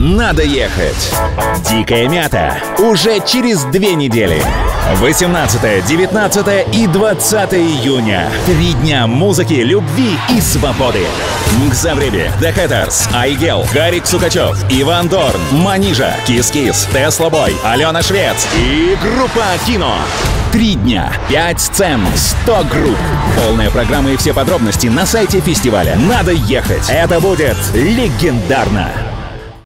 Надо ехать. Дикая мята. Уже через две недели. 18, 19 и 20 июня. Три дня музыки, любви и свободы. Мгзавреби, The Hatters, Аигел, Гарик Сукачев, Иван Дорн, Манижа, Кис-Кис, Tesla Boy, Алена Швец и группа Кино. Три дня, пять сцен, 100 групп. Полная программа и все подробности на сайте фестиваля. Надо ехать. Это будет легендарно.